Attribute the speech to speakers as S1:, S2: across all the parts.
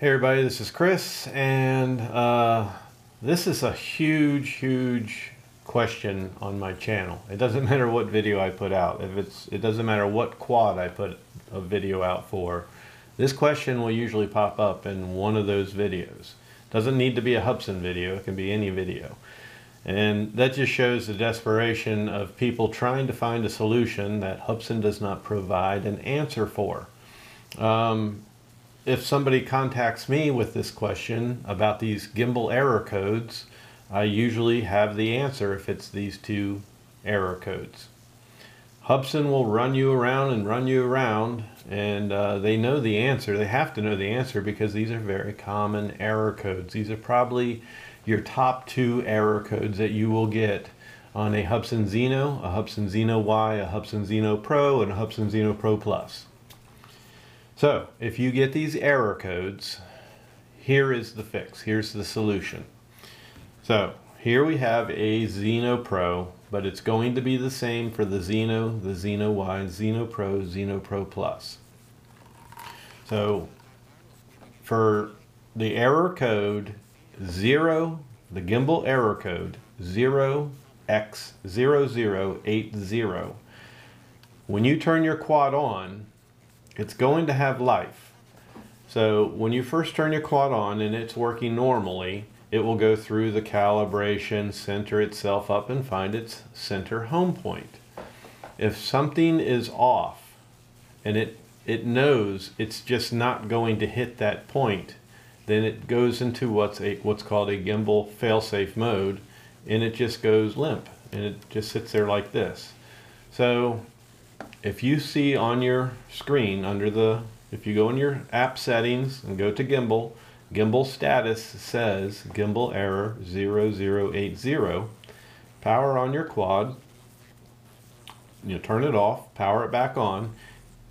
S1: Hey everybody, this is Chris, and uh, this is a huge, huge question on my channel. It doesn't matter what video I put out. If it's, it doesn't matter what quad I put a video out for. This question will usually pop up in one of those videos. Doesn't need to be a Hubsan video. It can be any video. And that just shows the desperation of people trying to find a solution that Hubsan does not provide an answer for. Um, if somebody contacts me with this question about these gimbal error codes, I usually have the answer if it's these two error codes. Hubsan will run you around and run you around, and uh, they know the answer. They have to know the answer because these are very common error codes. These are probably your top two error codes that you will get on a Hubsan Zino, a Hubsan Zino Y, a Hubsan Zino Pro, and a Hubsan Zino Pro Plus. So, if you get these error codes, here is the fix. Here's the solution. So, here we have a Zino Pro, but it's going to be the same for the Zino, the Zino Y, Zino Pro, Zino Pro Plus. So, for the error code 0, the gimbal error code 0x0080, when you turn your quad on, it's going to have life. So when you first turn your quad on and it's working normally, it will go through the calibration, center itself up and find its center home point. If something is off and it, it knows it's just not going to hit that point, then it goes into what's a what's called a gimbal failsafe mode and it just goes limp and it just sits there like this. So if you see on your screen under the if you go in your app settings and go to gimbal gimbal status says gimbal error 0080 power on your quad you turn it off power it back on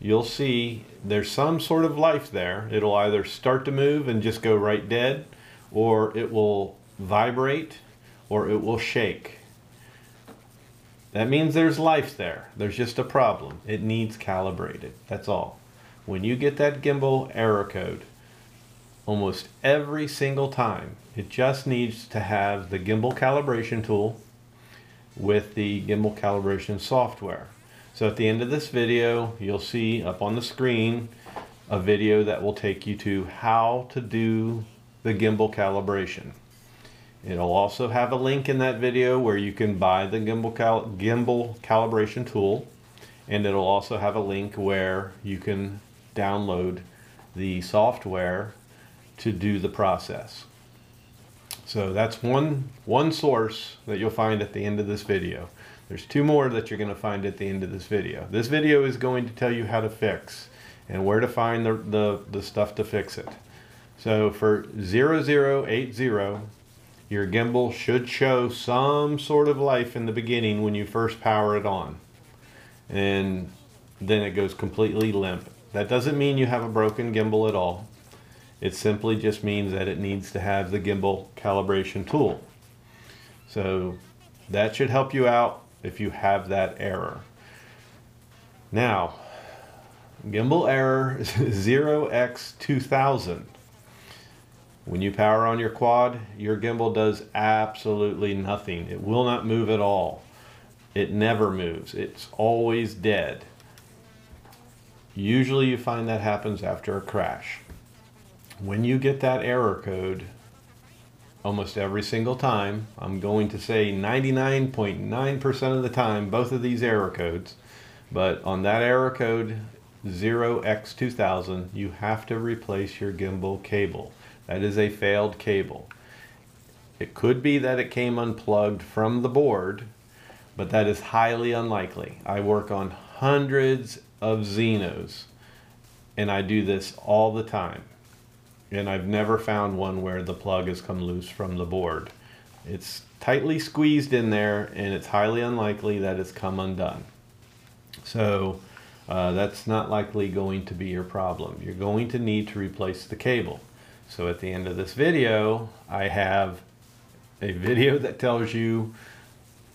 S1: you'll see there's some sort of life there. It'll either start to move and just go right dead or it will vibrate or it will shake that means there's life there. There's just a problem. It needs calibrated. That's all. When you get that gimbal error code, almost every single time, it just needs to have the gimbal calibration tool with the gimbal calibration software. So at the end of this video, you'll see up on the screen a video that will take you to how to do the gimbal calibration. It'll also have a link in that video where you can buy the gimbal, cal gimbal calibration tool. And it'll also have a link where you can download the software to do the process. So that's one, one source that you'll find at the end of this video. There's two more that you're going to find at the end of this video. This video is going to tell you how to fix and where to find the, the, the stuff to fix it. So for 0080, your gimbal should show some sort of life in the beginning when you first power it on. And then it goes completely limp. That doesn't mean you have a broken gimbal at all. It simply just means that it needs to have the gimbal calibration tool. So that should help you out if you have that error. Now, gimbal error 0x2000. When you power on your quad, your gimbal does absolutely nothing. It will not move at all. It never moves. It's always dead. Usually you find that happens after a crash. When you get that error code, almost every single time, I'm going to say 99.9% of the time, both of these error codes, but on that error code 0x2000, you have to replace your gimbal cable. That is a failed cable. It could be that it came unplugged from the board, but that is highly unlikely. I work on hundreds of Zinos, and I do this all the time. And I've never found one where the plug has come loose from the board. It's tightly squeezed in there, and it's highly unlikely that it's come undone. So uh, that's not likely going to be your problem. You're going to need to replace the cable. So at the end of this video, I have a video that tells you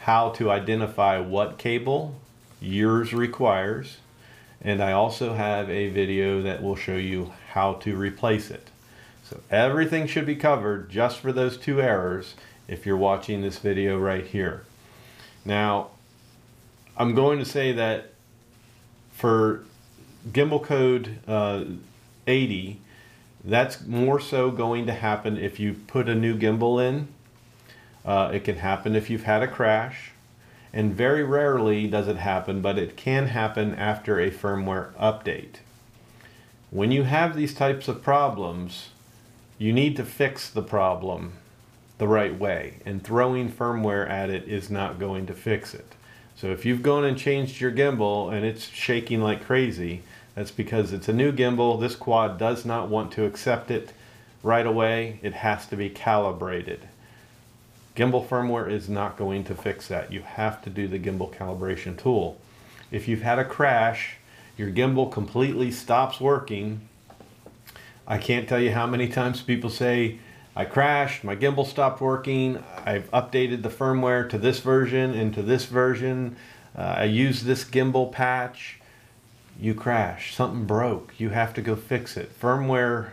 S1: how to identify what cable yours requires. And I also have a video that will show you how to replace it. So everything should be covered just for those two errors if you're watching this video right here. Now, I'm going to say that for gimbal code uh, 80, that's more so going to happen if you put a new gimbal in. Uh, it can happen if you've had a crash. And very rarely does it happen, but it can happen after a firmware update. When you have these types of problems, you need to fix the problem the right way, and throwing firmware at it is not going to fix it. So if you've gone and changed your gimbal and it's shaking like crazy, that's because it's a new gimbal. This quad does not want to accept it right away. It has to be calibrated. Gimbal firmware is not going to fix that. You have to do the gimbal calibration tool. If you've had a crash, your gimbal completely stops working. I can't tell you how many times people say, I crashed, my gimbal stopped working, I've updated the firmware to this version and to this version, uh, I used this gimbal patch, you crash, something broke, you have to go fix it. Firmware,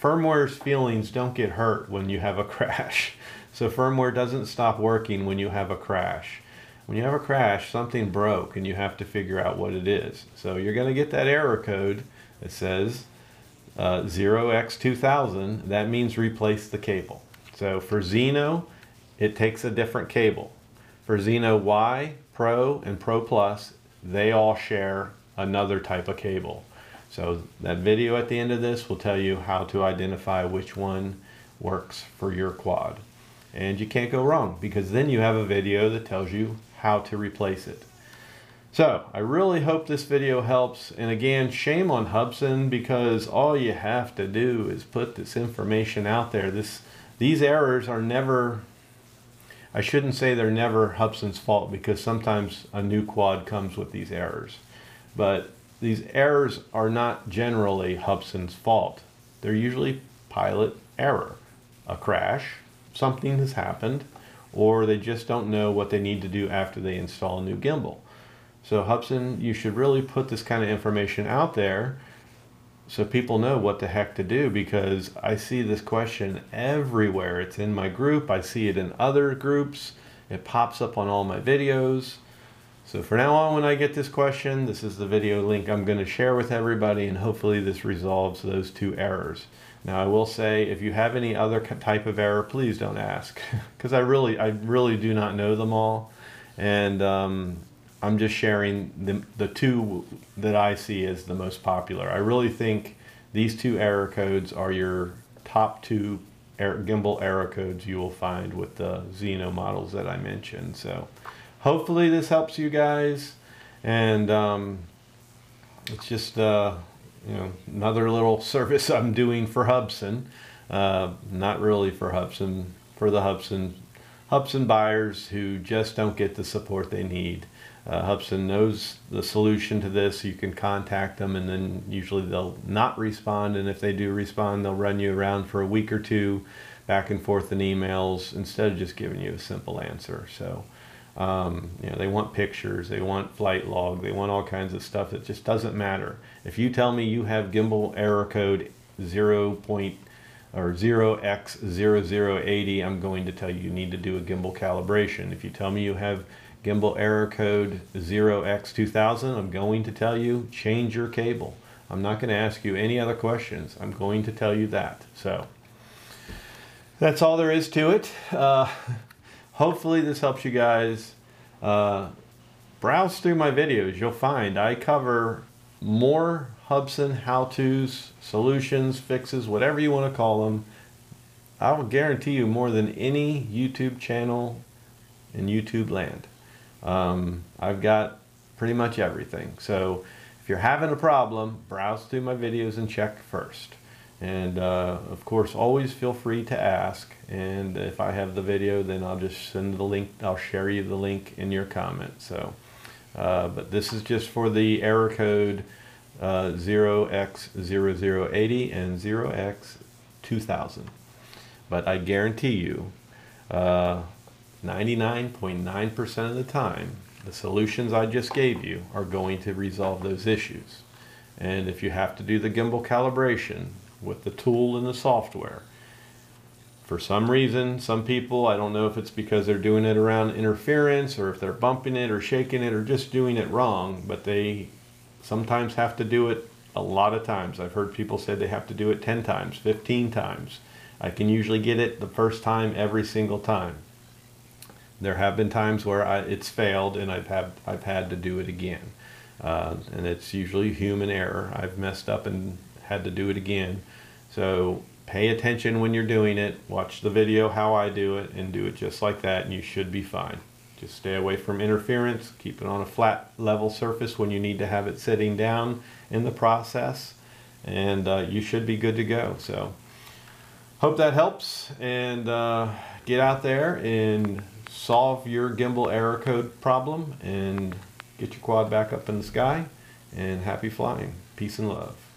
S1: firmware's feelings don't get hurt when you have a crash. So firmware doesn't stop working when you have a crash. When you have a crash, something broke and you have to figure out what it is. So you're going to get that error code that says uh, 0x2000, that means replace the cable. So for Zino, it takes a different cable. For Zino Y, Pro, and Pro Plus, they all share another type of cable. So that video at the end of this will tell you how to identify which one works for your quad. And you can't go wrong because then you have a video that tells you how to replace it. So I really hope this video helps. And again, shame on Hubsan because all you have to do is put this information out there. This, These errors are never, I shouldn't say they're never Hubsan's fault because sometimes a new quad comes with these errors. But these errors are not generally Hubsan's fault. They're usually pilot error. A crash, something has happened, or they just don't know what they need to do after they install a new gimbal. So Hubsan, you should really put this kind of information out there so people know what the heck to do because I see this question everywhere. It's in my group, I see it in other groups, it pops up on all my videos. So for now on when I get this question, this is the video link I'm going to share with everybody and hopefully this resolves those two errors. Now I will say if you have any other type of error, please don't ask because I really, I really do not know them all. And um, I'm just sharing the, the two that I see as the most popular. I really think these two error codes are your top two air, gimbal error codes you will find with the Zino models that I mentioned. So hopefully this helps you guys. And um, it's just, uh, you know, another little service I'm doing for Hubsan. Uh, not really for Hubsan, for the Hubsan, Hubsan buyers who just don't get the support they need. Uh, Hubsan knows the solution to this. You can contact them, and then usually they'll not respond. And if they do respond, they'll run you around for a week or two, back and forth in emails, instead of just giving you a simple answer. So, um, you know, they want pictures, they want flight log, they want all kinds of stuff that just doesn't matter. If you tell me you have gimbal error code 0. Point, or 0x0080, I'm going to tell you you need to do a gimbal calibration. If you tell me you have gimbal error code 0x2000, I'm going to tell you change your cable. I'm not going to ask you any other questions. I'm going to tell you that. So that's all there is to it. Uh, hopefully this helps you guys. Uh, browse through my videos. You'll find I cover more Hubsan how-tos, solutions, fixes, whatever you want to call them. I will guarantee you more than any YouTube channel in YouTube land. Um, I've got pretty much everything. So if you're having a problem, browse through my videos and check first. And uh, of course, always feel free to ask. And if I have the video, then I'll just send the link. I'll share you the link in your comment. So, uh, but this is just for the error code uh, 0x0080 and 0x2000. But I guarantee you, uh, 99.9% of the time, the solutions I just gave you are going to resolve those issues. And if you have to do the gimbal calibration, with the tool and the software. For some reason, some people, I don't know if it's because they're doing it around interference or if they're bumping it or shaking it or just doing it wrong, but they sometimes have to do it a lot of times. I've heard people say they have to do it 10 times, 15 times. I can usually get it the first time every single time. There have been times where I, it's failed and I've had, I've had to do it again. Uh, and it's usually human error. I've messed up and had to do it again. So pay attention when you're doing it. Watch the video how I do it and do it just like that and you should be fine. Just stay away from interference. Keep it on a flat level surface when you need to have it sitting down in the process and uh, you should be good to go. So hope that helps and uh, get out there and solve your gimbal error code problem and get your quad back up in the sky and happy flying. Peace and love.